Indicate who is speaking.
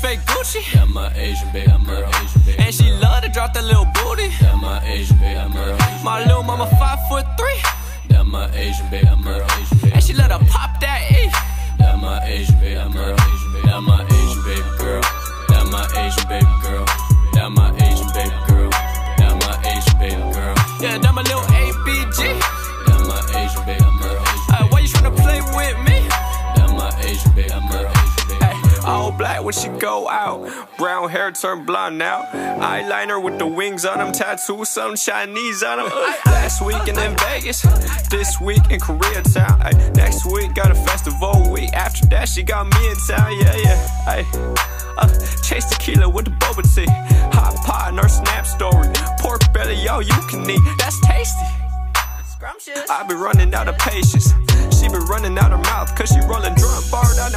Speaker 1: fake Gucci.
Speaker 2: Yeah, my Asian baby girl. Asian baby
Speaker 1: And she love to drop that little booty.
Speaker 2: Yeah, my Asian baby girl.
Speaker 1: My little mama five foot three.
Speaker 2: Yeah, my Asian baby girl. Asian baby
Speaker 1: And she let her pop that E.
Speaker 2: Yeah, my Asian baby girl. Yeah, my Asian baby girl. Yeah, my Asian baby girl. Yeah, my Asian baby girl. Yeah, my Asian baby girl.
Speaker 1: Yeah, that my little all black when she go out. Brown hair turn blonde now. Eyeliner with the wings on them. Tattoo some Chinese on them. Last week in Vegas. This week in Koreatown. Ay, next week got a festival week. After that, she got me in town. Yeah, yeah. Ay, uh, chase tequila with the boba tea. Hot pot and her snap story. Pork belly, yo, you can eat. That's tasty. I be running out of patience. She be running out her mouth, cause she rolling drunk, barred out